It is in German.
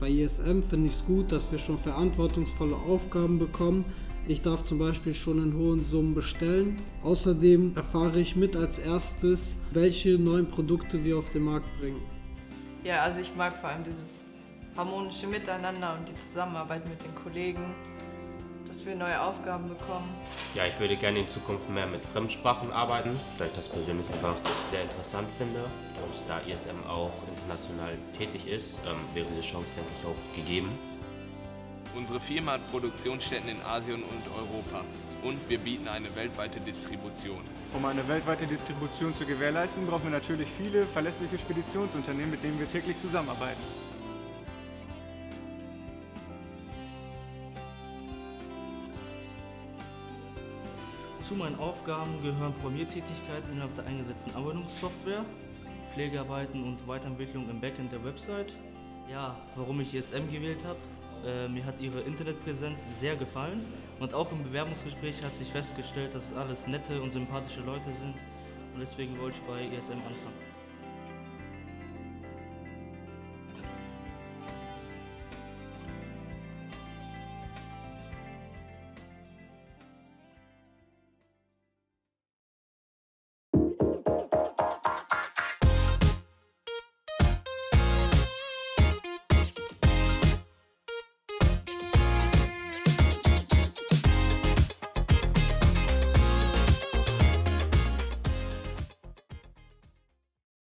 Bei ISM finde ich es gut, dass wir schon verantwortungsvolle Aufgaben bekommen. Ich darf zum Beispiel schon in hohen Summen bestellen. Außerdem erfahre ich mit als erstes, welche neuen Produkte wir auf den Markt bringen. Ja, also ich mag vor allem dieses harmonische Miteinander und die Zusammenarbeit mit den Kollegen, dass wir neue Aufgaben bekommen. Ja, ich würde gerne in Zukunft mehr mit Fremdsprachen arbeiten, da ich das persönlich einfach sehr interessant finde. Und da ISM auch international tätig ist, ähm, wäre diese Chance, denke ich, auch gegeben. Unsere Firma hat Produktionsstätten in Asien und Europa und wir bieten eine weltweite Distribution. Um eine weltweite Distribution zu gewährleisten, brauchen wir natürlich viele verlässliche Speditionsunternehmen, mit denen wir täglich zusammenarbeiten. Zu meinen Aufgaben gehören Programmiertätigkeiten innerhalb der eingesetzten Anwendungssoftware, Pflegearbeiten und Weiterentwicklung im Backend der Website. Ja, warum ich ESM gewählt habe, äh, mir hat ihre Internetpräsenz sehr gefallen und auch im Bewerbungsgespräch hat sich festgestellt, dass alles nette und sympathische Leute sind und deswegen wollte ich bei ESM anfangen.